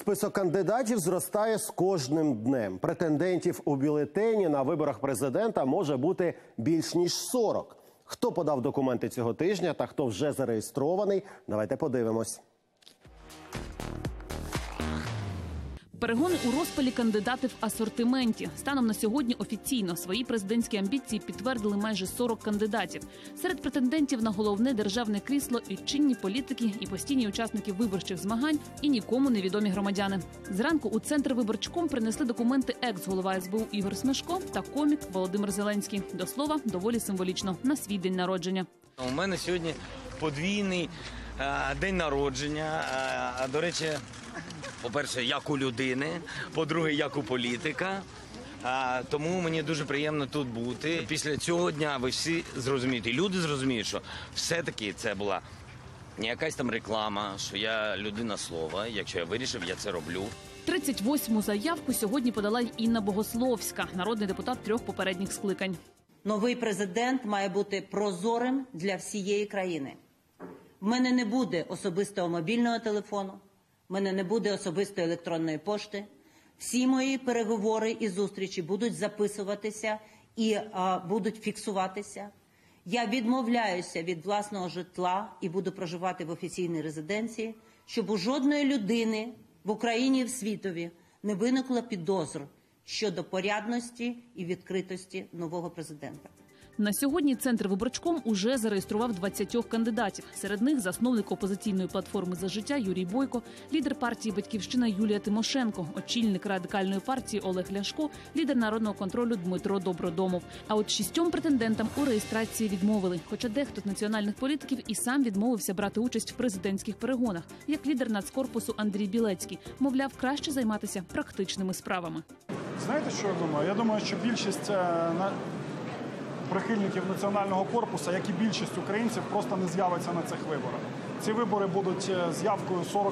Список кандидатів зростає з кожним днем. Претендентів у бюлетені на виборах президента може бути більш ніж 40. Хто подав документи цього тижня та хто вже зареєстрований? Давайте подивимось. Перегони у розпалі кандидати в асортименті. Станом на сьогодні офіційно свої президентські амбіції підтвердили майже 40 кандидатів. Серед претендентів на головне державне крісло і чинні політики, і постійні учасники виборчих змагань, і нікому невідомі громадяни. Зранку у центр виборчком принесли документи екс-голова СБУ Ігор Смешко та комік Володимир Зеленський. До слова, доволі символічно на свій день народження. У мене сьогодні подвійний е, день народження. Е, до речі, по-перше, як у людини, по-друге, як у політика. Е, тому мені дуже приємно тут бути. Після цього дня ви всі зрозумієте, і люди зрозуміють, що все-таки це була не якась там реклама, що я людина слова. Якщо я вирішив, я це роблю. 38-му заявку сьогодні подала й Інна Богословська, народний депутат трьох попередніх скликань. Новий президент має бути прозорим для всієї країни. В мене не буде особистого мобільного телефону, мене не буде особистої електронної пошти. Всі мої переговори і зустрічі будуть записуватися і а, будуть фіксуватися. Я відмовляюся від власного житла і буду проживати в офіційній резиденції, щоб у жодної людини в Україні і в світові не виникло підозр щодо порядності і відкритості нового президента. На сьогодні центр виборчком уже зареєстрував 20 кандидатів. Серед них засновник опозиційної платформи за життя Юрій Бойко, лідер партії Батьківщина Юлія Тимошенко, очільник радикальної партії Олег Ляшко, лідер народного контролю Дмитро Добродомов. А от шістьом претендентам у реєстрації відмовили. Хоча дехто з національних політиків і сам відмовився брати участь в президентських перегонах, як лідер нацкорпусу Андрій Білецький, мовляв, краще займатися практичними справами. Знаєте, що я думаю? Я думаю, що більшість е, на- прихильників національного корпусу, як і більшість українців, просто не з'явиться на цих виборах. Ці вибори будуть е, з явкою 40%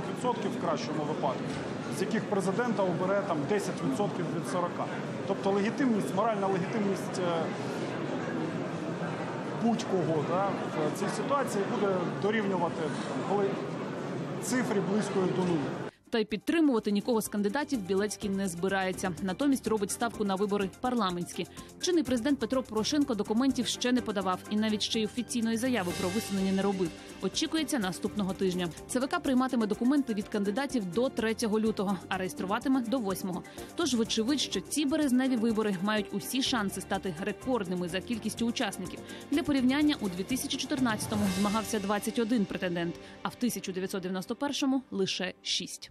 в кращому випадку, з яких президента обере там 10% від 40. Тобто легітимність, моральна легітимність е, будь-кого да, в цій ситуації буде дорівнювати коли цифрі близької до нуля. Та й підтримувати нікого з кандидатів Білецький не збирається. Натомість робить ставку на вибори парламентські. Чинний президент Петро Порошенко документів ще не подавав і навіть ще й офіційної заяви про висунення не робив. Очікується наступного тижня. ЦВК прийматиме документи від кандидатів до 3 лютого, а реєструватиме до 8. Тож, вочевидь, що ці березневі вибори мають усі шанси стати рекордними за кількістю учасників. Для порівняння у 2014-му змагався 21 претендент, а в 1991-му – лише 6.